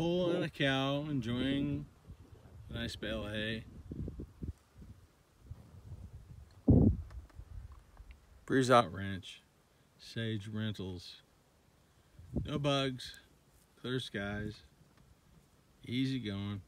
bull and a cow enjoying a nice bale of hay. Freezeout Ranch, Sage Rentals. No bugs, clear skies, easy going.